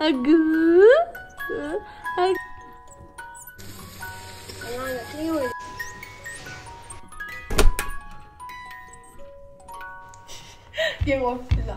à, gứ à, Game off pizza.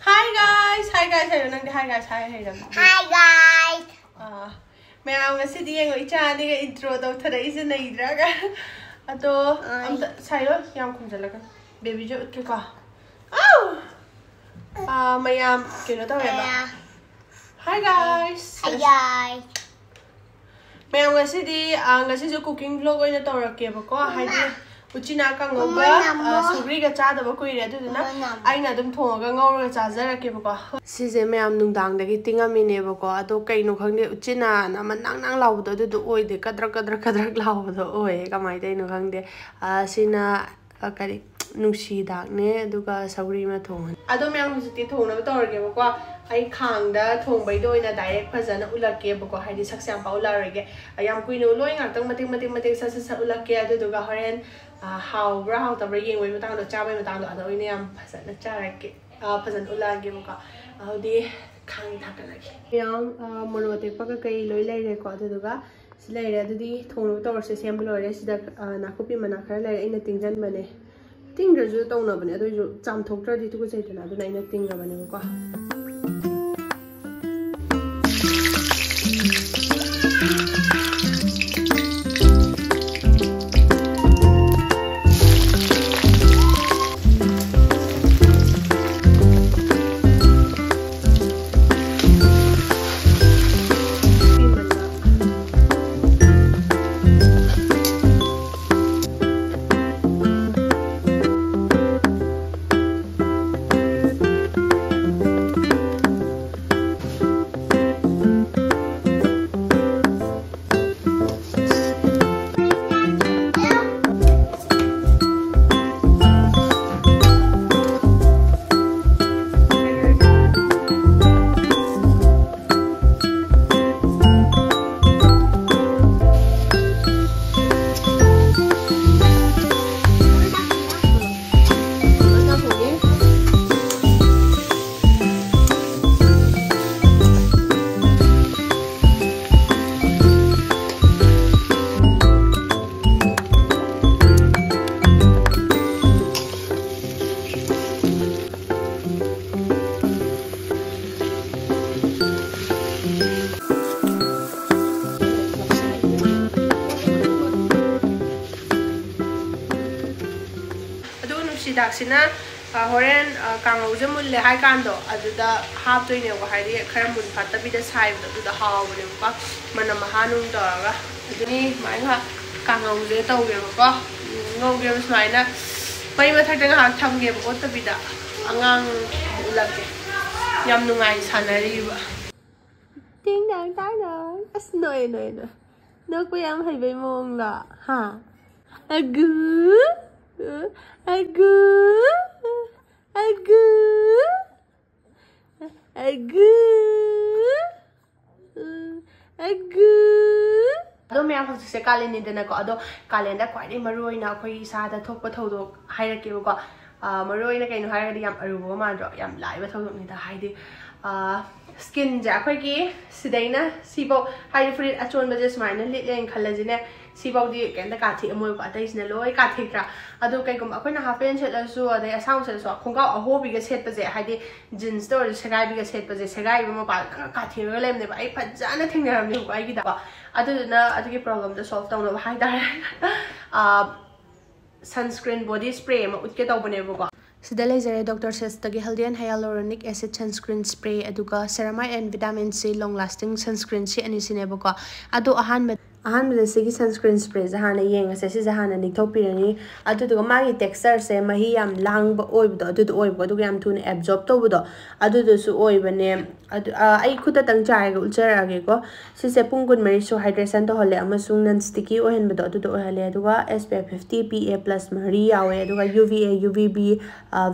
Hi guys, hi guys, hello nang hi guys, hi. Hello. Hi guys. Ah, मैं आम वैसे दिए गई चाहने का इंट्रो तो थोड़ा इसे नहीं इधर का तो हम साइलो यहाँ कुंज लगा बेबी जो क्या का आओ आ मैं यहाँ किलो तो है बा Hi guys. Hi guys. Mẹ ngày xí đi, à ngày xí cooking vlog ấy nó tàu rồi kìa bà có hay đi. Uchina ka ngoba sugri ga cha da ba kui re du na ai na dum thong ga ngau ga cha za ra ke ba ko si je me am nung dang da ki tinga mi ne ba ko a to kai no khang de uchina na na man nang nang lau da du du oi cắt rắc cắt rắc lau da oi ka mai dai no khang de a sina ka kari nung si dak ne du ga sugri ma thong a do me am ju ti thong na ba tor ge ba ko ai khang da thong bay đôi na direct ra zana ula ke bako hai đi sắc sang pa ula rege ayam kuin ulo ing atang matik matik matik sa sa ula ke ra duga horen how bra how ta bringing we matang do cha we matang do adu ini am pa zana cha rege pa zana ula ke bako audi khang tha ka lagi yang mono te pa ka kai loi lai re ko adu duga silai re adu di thong lo tor se sem lo re sida na kopi mana khara lai ina tingjan mane tingra ju tong na bane adu ju cham thok tra di tu ko sei na adu na ina tinga bane ko ꯑꯗꯨꯒ ꯅꯨꯡꯁꯤꯗꯥꯛꯁꯤꯅ ꯍꯣꯔꯦꯟ ꯀꯥꯡꯉꯧꯁꯦ ꯃꯨꯜꯂꯦ ꯍꯥꯏ ꯀꯥꯟꯗꯣ ꯑꯗꯨꯗ ꯍꯥꯞꯇꯣꯏꯅꯦꯕꯀꯣ ꯍꯥꯏꯗꯤ ꯈꯔ moon ꯐꯠꯇꯕꯤꯗ ꯁꯥꯏꯕꯗꯣ ꯑꯗꯨꯗ ꯍꯥꯎꯕꯅꯦꯕꯀꯣ ꯃꯅꯝ ꯃꯍꯥ ꯅꯨꯡ ꯇꯧꯔꯒ ꯑꯗꯨꯅꯤ ꯁꯨꯃꯥꯏꯅ ꯀꯥꯡꯉꯧꯁꯦ ꯇꯧꯒꯦꯕꯀꯣ ꯉꯧꯒꯦꯕ ꯁꯨꯃꯥꯏꯅ ꯃꯩ ꯃꯊꯛꯇ ꯉꯥꯏꯍꯥꯛ ꯊꯝꯒꯦꯕ ꯑꯣꯠꯇꯕꯤꯗ ꯑꯉꯥꯡ ꯎꯠꯂꯛꯀꯦ ꯌꯥꯝ ꯅꯨꯡꯉꯥꯏ ꯁꯥꯟꯅꯔꯤꯕ ꯇꯤꯡ ꯇꯥꯡ ꯇꯥꯡ ꯇꯥꯡ ꯑꯁ ꯅꯣꯏ ꯅꯣꯏ ꯅꯣꯏ ꯅꯣꯛꯄ ꯌꯥꯝ ꯍꯩꯕꯩ ꯃꯑꯣꯡꯂꯣ ꯍꯥ ꯑꯒꯨ ꯑꯒꯨ ꯑꯒꯨ ꯑꯒꯨ ꯑꯒꯨ ꯑꯗꯣ ꯃꯌꯥꯝ ꯍꯧꯖꯤꯛꯁꯦ ꯀꯥꯂꯦꯟꯅꯤꯗꯅꯀꯣ ꯑꯗꯣ ꯀꯥꯂꯦꯟꯗ ꯈ꯭ꯋꯥꯏꯗꯒꯤ ꯃꯔꯨꯑꯣꯏꯅ ꯑꯩꯈꯣꯏ ꯏꯁꯥꯗ ꯊꯣꯛꯄ ꯊꯧꯗꯣꯛ ꯍꯥꯏꯔꯛꯀꯦꯕꯀꯣ ꯃꯔꯨꯑꯣꯏꯅ ꯀꯩꯅꯣ ꯍꯥꯏꯔꯒꯗꯤ ꯌꯥꯝ ꯑꯔꯨꯕ ꯃꯥꯟꯗ꯭ꯔꯣ ꯌꯥꯝ ꯂꯥꯏꯕ ꯊꯧꯗꯣꯛꯅꯤꯗ ꯍꯥꯏꯗꯤ स्किनजे अखोगी सिदैना सिबौ हाइदि फ्रिड अचोनबजे सुमाइना लिटलेन खल्लजिने सिबौदि लो का अमोय बादैसने लोय काथिक्रा अदु कैगुम अखोना हाफेन सेटलसु अदै असाम सेटलसु खुंगा अहोबिगे सेटपजे हाइदि जिन्स दो सेगाइबिगे सेटपजे सेगाइबो मो बाल काथि रलेमने बाइ फजाना तौब है दाबा अदुना अदुगे सनस्क्रीन बॉडी स्प्रे मा उतके ꯁꯤꯗ ꯂꯩꯖꯔꯦ ꯗꯣꯛꯇꯔ ꯁꯦꯁꯇꯒꯤ ꯍꯦꯜꯗꯤꯌꯟ ꯍꯌꯥꯂꯣꯔꯣꯅꯤꯛ ꯑꯦꯁꯤꯗ ꯁꯟꯁꯀ꯭ꯔꯤꯟ ꯁ꯭ꯄ꯭ꯔꯦ ꯑꯗꯨꯒ ceramide and vitamin C long lasting sunscreen ꯁꯤ ꯑꯅꯤꯁꯤꯅꯦꯕꯀꯣ ꯑꯗꯣ ꯑꯍꯥꯟꯕ ꯑꯍꯥꯟꯕꯗ ꯁꯤꯒꯤ ꯁꯟꯁꯀ꯭ꯔꯤꯟ ꯁ꯭ꯄ꯭ꯔꯦꯁꯦ ꯍꯥꯟꯅ ꯌꯦꯡꯉꯁꯦ ꯁꯤꯁꯦ ꯍꯥꯟꯅ ꯅꯤꯡꯊꯣꯛꯄꯤꯔꯅꯤ ꯑꯗꯨꯗꯨꯒ ꯃꯥꯒꯤ ꯇꯦꯛꯁꯆꯔꯁꯦ ꯃꯍꯤ ꯌꯥꯝ ꯂꯥꯡꯕ ꯑꯣꯏꯕꯗꯣ ꯑꯗꯨꯗꯣ ꯑꯣꯏꯕꯀꯣ ꯑꯗꯨꯒ ꯌꯥꯝ ꯊꯨꯅ ꯑꯦꯕꯖꯣꯔꯕ ꯇꯧꯕꯗꯣ ꯑꯗꯨꯗꯨꯁꯨ ꯑꯣꯏꯕꯅꯦ ꯑꯗꯨ ꯑꯩ ꯈꯨꯠꯇꯇꯪ ꯆꯥꯏꯔꯒ ꯎꯠꯆꯔꯛꯑꯒꯦꯀꯣ ꯁꯤꯁꯦ ꯄꯨꯡ ꯀꯨꯟꯃꯔꯤꯁꯨ ꯍꯥꯏꯗ꯭ꯔꯦꯁꯟ ꯇꯧꯍꯜꯂꯦ ꯑꯃꯁꯨꯡ ꯅꯟ ꯁ꯭ꯇꯤꯀꯤ ꯑꯣꯏꯍꯟꯕꯗꯣ ꯑꯗꯨꯗꯣ ꯑꯣꯏꯍꯜꯂꯦ ꯑꯗꯨꯒ S P F fifty P A plus ꯃꯔꯤ ꯌꯥꯎꯋꯦ ꯑꯗꯨꯒ U V A U V B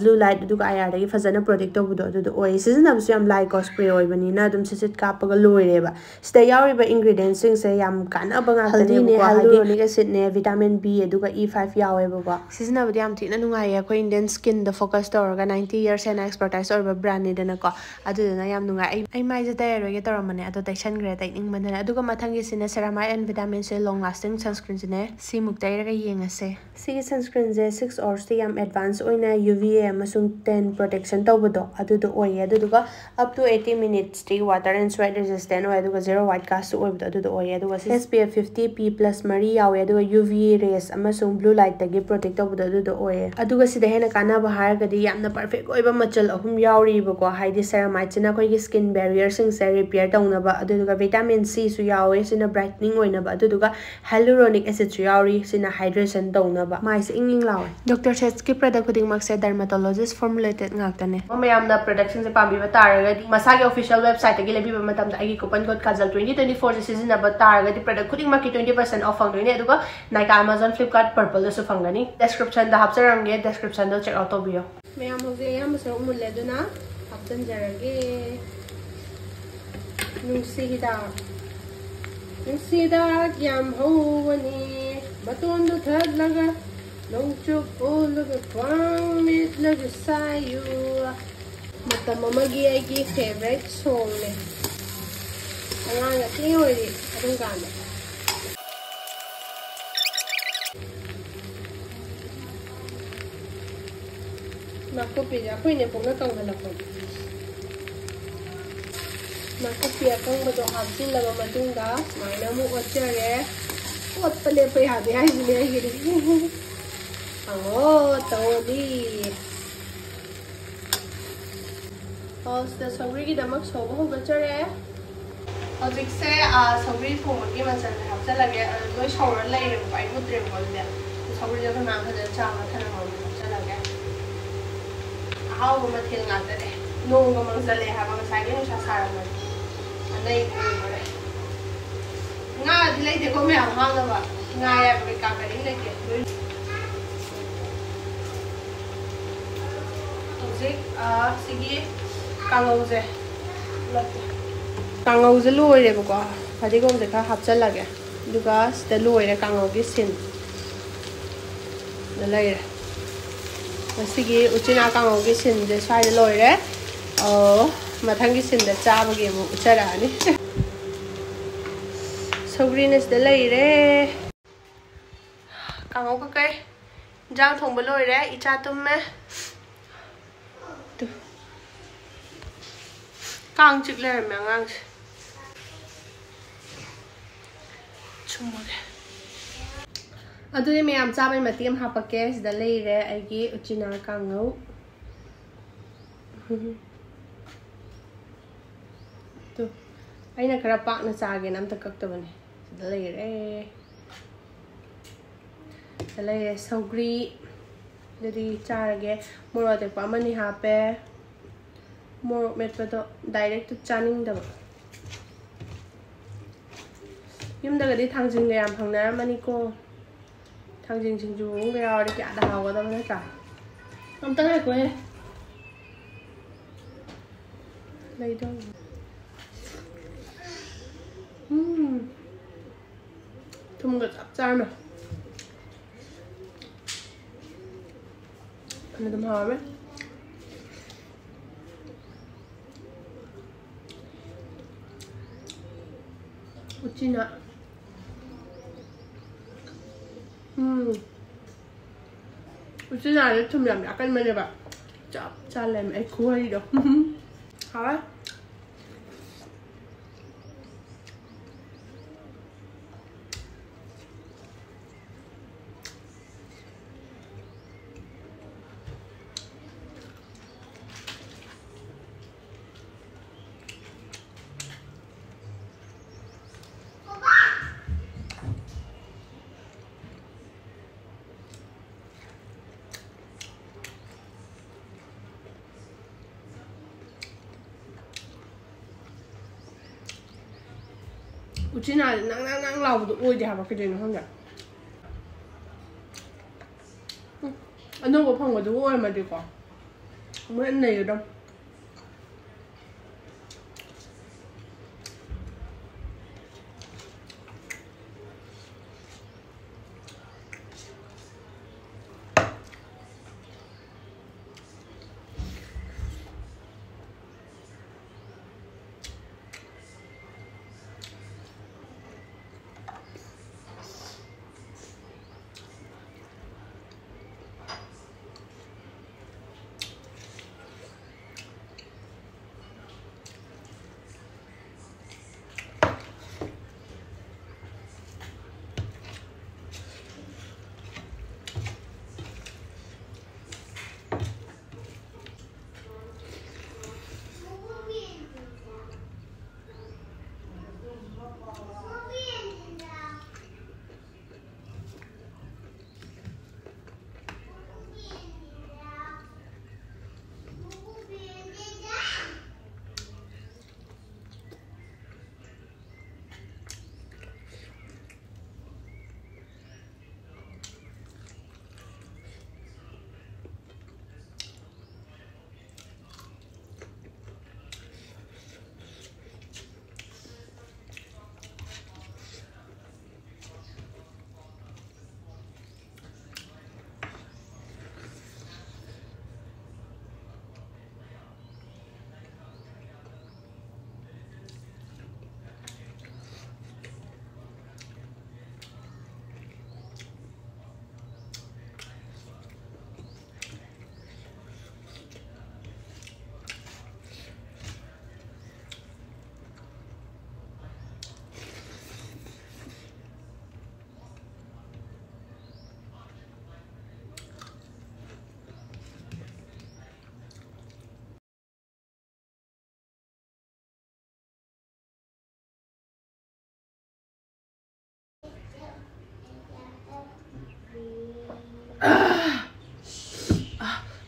blue light ꯑꯗꯨꯒ ꯑꯥꯏ ꯑꯥꯔꯗꯒꯤ ꯐꯖꯅ ꯄ꯭ꯔꯣꯇꯦꯛ ꯇꯧꯕꯗꯣ ꯑꯗꯨꯗꯣ ꯑꯣꯏ ꯁꯤꯖꯤꯟꯅꯕꯁꯨ ꯌꯥꯝ ꯂꯥꯏꯀꯣ ꯁ꯭ꯄ꯭ꯔꯦ ꯑꯣꯏꯕꯅꯤꯅ ꯑꯗꯨꯝ ꯁꯤꯠ ꯁꯤꯠ ꯀꯥꯞꯄꯒ ꯂꯣꯏꯔꯦꯕ ꯁꯤꯗ ꯌꯥꯎꯔꯤꯕ ꯏꯟꯒ꯭ꯔꯤꯗꯤꯌꯦꯟꯁꯤꯡꯁꯦ ꯌꯥꯝ ꯀꯥꯟꯅ ꯀꯥꯟꯅꯕ ꯉꯥꯛꯇꯅꯦꯕꯀꯣ ꯍꯥꯏꯂꯨꯔꯣꯅꯤꯛ ꯑꯦꯁꯤꯗꯅꯦ ꯚꯤꯇꯥꯃꯤꯟ ꯕꯤ ꯑꯗꯨꯒ ꯏ ꯐꯥꯏꯚ ꯌꯥꯎꯋꯦꯕꯀꯣ ꯁꯤꯖꯤꯟꯅꯕꯗꯤ ꯌꯥꯝ ꯊꯤꯅ ꯅꯨꯡꯉꯥꯏꯌꯦ ꯑꯩꯈꯣꯏ ꯏꯟꯗꯤꯌꯟ ꯁ꯭ꯀꯤꯟꯗ ꯐꯣꯀꯁ ꯇꯧꯔꯒ ꯅꯥꯏꯟꯇꯤ ꯌꯔꯁ ꯍꯦꯟꯅ ꯑꯦꯛꯁꯄꯔꯇꯥꯏꯁ ꯑꯣꯏꯕ ꯕ꯭ꯔꯥꯟꯅꯤꯗꯅꯀꯣ ꯑꯗꯨꯗꯨꯅ ꯌꯥꯝ ꯅꯨꯡꯉꯥꯏ ꯑꯩ ꯑꯩ ꯃꯥꯏꯁꯦ ꯇꯩꯔꯔꯣꯏꯒꯦ ꯇꯧꯔꯝꯕꯅꯦ ꯑꯗꯣ ꯇꯩꯁꯟꯈ꯭ꯔꯦ ꯇꯩꯅꯤꯡꯕꯗꯅ ꯑꯗꯨꯒ ꯃꯊꯪꯒꯤꯁꯤꯅ ꯁꯦꯔꯥꯃꯥꯏꯠ and vitamin C long lasting ꯁꯟꯁꯀ꯭ꯔꯤꯟꯁꯤꯅꯦ ꯁꯤꯃꯨꯛ ꯇꯩꯔꯒ ꯌꯦꯡꯉꯁꯦ ꯁꯤꯒꯤ ꯁꯟꯁꯀ꯭ꯔꯤꯟꯁꯦ ꯁꯤꯛꯁ ꯑꯋꯥꯔꯁꯇꯤ ꯌꯥꯝ ꯑꯦꯗꯚꯥꯟꯁ ꯑꯣꯏꯅ ꯌꯨ ꯚꯤ ꯑꯦ ꯑꯃꯁꯨꯡ ꯇꯦꯟ ꯄ꯭ꯔꯣꯇꯦꯛꯁꯟ ꯇꯧꯕꯗꯣ ꯑꯗꯨꯗꯣ ꯑꯣꯏꯌꯦ ꯑꯗꯨꯗꯨꯒ ꯑꯞ ꯇꯨ ꯑꯩꯠꯇꯤ ꯃꯤꯅꯤꯠꯁꯇꯤ ꯋꯥꯇꯔ ꯑꯦꯟ ꯁ꯭ꯋꯦꯠ ꯔꯦꯖꯤꯁꯇꯦꯟ ꯑꯣꯏ ꯑꯗꯨꯒ ꯖꯦꯔꯣ ꯋꯥꯏꯠ ꯀꯥꯁꯁꯨ ꯑꯣꯏꯕꯗꯣ ꯑꯗꯨꯗꯣ ꯑꯣꯏꯌꯦ ꯑꯗꯨꯒ S P F fifty P plus ꯃꯔꯤ ꯌꯥꯎꯋꯦ ꯑꯗꯨꯒ ꯌꯨ ꯚꯤ ꯔꯦꯁ ꯑꯃꯁꯨꯡ ꯕ꯭ꯂꯨ ꯂꯥꯏꯠꯇꯒꯤ ꯄ꯭ꯔꯣꯇꯦꯛ ꯇꯧꯕꯗꯣ ꯑꯗꯨꯗꯣ ꯑꯣꯏꯌꯦ ꯑꯗꯨꯒ ꯁꯤꯗ ꯍꯦꯟꯅ ꯀꯥꯟꯅꯕ ꯍꯥꯏꯔꯒꯗꯤ ꯌꯥꯝꯅ ꯄꯔꯐꯦꯛ ꯑꯣꯏꯕ ꯃꯆꯜ ꯑꯍꯨꯝ ꯌꯥꯎꯔꯤꯕꯀꯣ ꯍꯥꯏꯗꯤ ꯁꯦꯔꯥꯃꯥꯏꯠꯁꯤꯅ ꯑꯩꯈꯣꯏꯒꯤ ꯁ꯭ꯀꯤꯟ ꯕꯦꯔꯤꯌꯔꯁꯤꯡꯁꯦ ꯔꯤꯄꯤꯌꯔ ꯇꯧꯅꯕ ꯑꯗꯨꯗꯨꯒ ꯚꯤꯇꯥꯃꯤꯟ ꯁꯤꯁꯨ ꯌꯥꯎꯋꯦ ꯁꯤꯅ ꯕ꯭ꯔꯥꯏꯠꯅꯤꯡ ꯑꯣꯏꯅꯕ ꯑꯗꯨꯗꯨꯒ ꯍꯦꯂꯨꯔꯣꯅꯤꯛ ꯑꯦꯁꯤꯗꯁꯨ ꯌꯥꯎꯔꯤ ꯁꯤꯅ ꯍꯥꯏꯗ꯭ꯔꯦꯁꯟ ꯇꯧꯅꯕ ꯃꯥꯏꯁꯦ ꯏꯪ ꯏꯪ ꯂꯥꯎꯋꯦ ꯗꯣꯛꯇꯔ ꯁꯦꯠꯁꯀꯤ ꯄ꯭ꯔꯗꯛ ꯈꯨꯗꯤꯡꯃꯛꯁꯦ ꯗꯔꯃꯥꯇꯣꯂꯣꯖꯤꯁ ꯐꯣꯔꯃꯨꯂꯦꯇꯦꯗ ꯉꯥꯛꯇꯅꯦ ꯃꯌꯥꯝꯅ ꯄ꯭ꯔꯗꯛꯁꯤꯡꯁꯦ ꯄꯥꯝꯕꯤꯕ ꯇꯥꯔꯒꯗꯤ ꯃꯁꯥꯒꯤ ꯑꯣꯐꯤꯁꯤꯌꯦꯜ ꯋꯦꯕꯁꯥꯏꯠꯇꯒꯤ ꯂꯩꯕꯤꯕ ꯃꯇꯝꯗ ꯑꯩꯒꯤ coupon code Kajal twenty twenty ꯐꯣꯔꯁꯦ ꯁꯤꯖꯤꯟꯅꯕ ꯇꯥꯔꯒꯗꯤ ꯄ꯭ꯔꯗꯛ ꯈꯨꯗꯤꯡꯃꯛꯀꯤ ꯇ꯭ꯋꯦꯟꯇꯤ ꯄꯔꯁꯦꯟ ꯑꯣꯐ ꯐꯪꯗꯣꯏꯅꯦ ꯑꯗꯨꯒ ꯅꯥꯏꯀꯥ ꯑꯃꯥꯖꯣꯟ ꯐ꯭ꯂꯤꯞꯀꯥꯔꯠ ꯄꯔꯄꯜꯗꯁꯨ ꯐꯪꯒꯅꯤ ꯗꯦꯁꯀ꯭ꯔꯤꯞꯁꯟꯗ ꯍꯥꯞꯆꯔꯝꯒꯦ ꯗꯦꯁꯀ꯭ꯔꯤꯞꯁꯟꯗꯣ ꯆꯦꯛ ꯑꯥꯎꯠ ꯇꯧꯕꯤꯌꯣ ꯃꯌꯥꯝ ꯍꯧꯖꯤꯛ ꯑꯌꯥꯝꯕ ꯁꯔꯨꯛ ꯃꯨꯜꯂꯦ ꯑꯗꯨꯅ ꯍꯥꯞꯆꯤꯟꯖꯔꯒꯦ ꯅꯨꯡꯁꯤ ꯍꯤꯗꯥꯛ ꯅꯨꯡꯁꯤ ꯍꯤꯗꯥꯛ ꯌꯥꯝ ꯍꯧꯕꯅꯤ ꯃꯇꯣꯟꯗꯣ ꯊꯠꯂꯒ ꯅꯣꯡꯆꯨꯞ ꯑꯣꯜꯂꯒ ꯈ꯭ꯋꯥꯡ ꯃꯦꯠꯂꯒ ꯁꯥꯌꯨ ꯃꯇꯝ ꯑꯃꯒꯤ ꯑꯩꯒꯤ ꯐꯦꯚꯔꯦꯠ ꯁꯣꯡꯅꯦ ꯑꯉꯥꯡ ꯑꯊꯤ ꯑꯣꯏꯔꯤ ꯑꯗꯨꯝ ꯀꯥꯟꯗ ꯅꯥꯀꯨꯞꯄꯤꯁꯦ ꯑꯩꯈꯣꯏꯅꯦ ꯄꯨꯡꯅ ꯀꯪꯍꯜꯂꯛꯄꯅꯦ ꯅꯥꯀꯨꯞꯄꯤ ꯑꯀꯪꯕꯗꯣ ꯍꯥꯞꯆꯤꯜꯂꯕ ꯃꯇꯨꯡꯗ ꯁꯨꯃꯥꯏꯅ ꯑꯃꯨꯛ ꯑꯣꯠꯆꯔꯦ ꯑꯣꯠꯄ ꯂꯦꯞꯄ ꯌꯥꯗꯦ ꯍꯥꯏꯁꯤꯅꯦ ꯑꯩꯒꯤꯗꯤ ꯑꯪꯉꯣ ꯇꯧꯔꯗꯤ ꯁꯤꯗ ꯁꯧꯒ꯭ꯔꯤꯒꯤꯗꯃꯛ ꯁꯧꯕ ꯍꯧꯒꯠꯆꯔꯦ ꯍꯧꯖꯤꯛꯁꯦ ꯁꯧꯒ꯭ꯔꯤ ꯊꯣꯡꯕꯒꯤ ꯃꯆꯜꯁꯦ ꯍꯥꯞꯆꯜꯂꯒꯦ ꯂꯣꯏ ꯁꯧꯔ ꯂꯩꯔꯦꯕꯀꯣ ꯑꯩ ꯃꯨꯠꯇ꯭ꯔꯦꯕꯀꯣ ꯑꯗꯨꯗꯤ ꯁꯧꯒ꯭ꯔꯤꯁꯦ ꯑꯩꯈꯣꯏ ꯃꯌꯥꯝ ꯐꯖꯅ ꯆꯥꯝꯃ ꯊꯅꯝꯃꯒ ꯍꯥꯞꯆꯜꯂꯒꯦ ꯑꯍꯥꯎꯕ ꯃꯊꯦꯜ ꯉꯥꯛꯇꯅꯦ ꯅꯣꯡꯒ ꯃꯪꯖꯜꯂꯦ ꯍꯥꯏꯕ ꯉꯁꯥꯏꯒꯤ ꯅꯨꯡꯁꯥ ꯁꯥꯔꯝꯕꯅꯤ ꯑꯅꯩꯕ ꯑꯣꯏꯕꯔꯦ ꯉꯥꯗꯤ ꯂꯩꯇꯦꯀꯣ ꯃꯌꯥꯝ ꯍꯥꯡꯅꯕ ꯉꯥ ꯌꯥꯏꯕ ꯀꯩꯀꯥ ꯀꯔꯤ ꯂꯩꯇꯦ ꯂꯣꯏ ꯍꯧꯖꯤꯛ ꯁꯤꯒꯤ ꯀꯥꯡꯉꯧꯁꯦ ꯀꯥꯡꯉꯧꯁꯦ ꯂꯣꯏꯔꯦꯕꯀꯣ ꯐꯗꯤꯒꯣꯝꯁꯦ ꯈꯔ ꯍꯥꯞꯆꯜꯂꯒꯦ ꯑꯗꯨꯒ ꯁꯤꯗ ꯂꯣꯏꯔꯦ ꯀꯥꯡꯉꯧꯒꯤ ꯁꯤꯟ ꯗ ꯂꯩꯔꯦ ꯉꯁꯤꯒꯤ ꯎꯆꯤꯅꯥ ꯀꯥꯡꯉꯧꯒꯤ ꯁꯤꯟꯁꯦ ꯁ꯭ꯋꯥꯏꯗ ꯂꯣꯏꯔꯦ ꯃꯊꯪꯒꯤ ꯁꯤꯟꯗ ꯆꯥꯕꯒꯤ ꯑꯃꯨꯛ ꯎꯠꯆꯔꯛꯑꯅꯤ ꯁꯧꯒ꯭ꯔꯤꯅ ꯁꯤꯗ ꯂꯩꯔꯦ ꯀꯥꯡꯉꯧ ꯀꯩꯀꯩ ꯏꯟꯖꯥꯡ ꯊꯣꯡꯕ ꯂꯣꯏꯔꯦ ꯏꯆꯥ ꯇꯨꯝꯃꯦ ꯀꯥꯡ ꯆꯤꯛ ꯂꯩꯔꯝꯃꯦ ꯑꯉꯥꯡꯁꯦ ꯆꯨꯝꯃꯒꯦ अदुने मैं आम चाबे मती हम पके इस दले ही रहे ऐगी उचिना कांगो तो ऐ ना करा पाक ना चागे नाम तक कक्त बने दले ही रहे दले ही सौग्री दरी चार गे मोरो ते पामन ही हापे मोरो मेट पे तो डायरेक्ट तो चानिंग दब यूम दगदी थांग जिंगे आम फंगना मनी को 당신 진주 홍대가 이렇게 아담하거나 할까? 그럼 떠날 거야. 나 이런 음. 뭔가 짭짤해. 근데 좀 하면 어찌나 아래 좀 약간 말해봐 짭 잘렘 에코이 chị này nắng nắng nắng lòng tụi ui đẹp vào cái gì nó không đẹp anh đâu có phòng của tụi ui mà được không? Mới anh này ở đâu.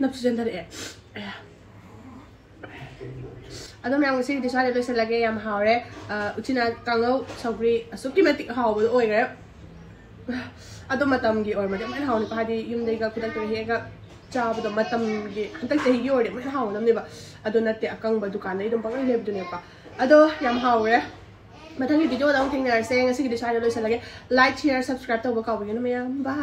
ꯅꯞꯁꯨ ꯆꯦꯟꯊꯔꯛꯑꯦ ꯑꯌꯥ ꯑꯗꯣ ꯃꯌꯥꯝ ꯉꯁꯤꯒꯤꯗꯤ ꯁ꯭ꯋꯥꯏꯗ ꯂꯣꯏꯁꯤꯜꯂꯒꯦ ꯌꯥꯝ ꯍꯥꯎꯔꯦ ꯎꯆꯤꯅꯥ ꯀꯥꯡꯉꯧ ꯁꯧꯒ꯭ꯔꯤ ꯑꯁꯨꯛꯀꯤ ꯃꯇꯤꯛ ꯍꯥꯎꯕꯗꯣ ꯑꯣꯏꯈ꯭ꯔꯦ ꯑꯗꯣ ꯃꯇꯝꯒꯤ ꯑꯣꯏꯔꯃꯗꯤ ꯑꯃꯨꯛ ꯍꯦꯟꯅ ꯍꯥꯎꯅꯤꯀꯣ ꯍꯥꯏꯗꯤ ꯌꯨꯝꯗꯩꯒ ꯈꯨꯗꯛꯇꯒ ꯍꯦꯛꯑꯒ ꯆꯥꯕꯗꯣ ꯃꯇꯝꯒꯤ ꯍꯟꯗꯛ ꯆꯍꯤꯒꯤ ꯑꯣꯏꯔꯗꯤ ꯑꯃꯨꯛ ꯍꯦꯟꯅ ꯍꯥꯎꯒꯗꯕꯅꯦꯕ ꯑꯗꯨ ꯅꯠꯇꯦ ꯑꯀꯪꯕ ꯗꯨꯀꯥꯟꯗꯩ ꯑꯗꯨꯝ ꯄꯪꯂꯩ ꯂꯩꯕꯗꯨꯅꯦꯕꯀꯣ ꯑꯗꯣ ꯌꯥꯝ ꯍꯥꯎꯔꯦ ꯃꯊꯪꯒꯤ ꯚꯤꯗꯤꯑꯣꯗ ꯑꯃꯨꯛ ꯊꯦꯡꯅꯔꯁꯦ ꯉꯁꯤꯒꯤꯗꯤ ꯁ꯭ꯋꯥꯏꯗ ꯂꯣꯏꯁꯤꯜꯂꯒꯦ ꯂꯥꯏꯛ ꯁꯤꯌꯔ ꯁꯕꯁꯀ꯭ꯔꯥꯏꯕ ꯇꯧꯕ ꯀꯥꯎꯕꯤꯒꯅꯨ ꯃꯌꯥꯝ ꯕꯥꯏ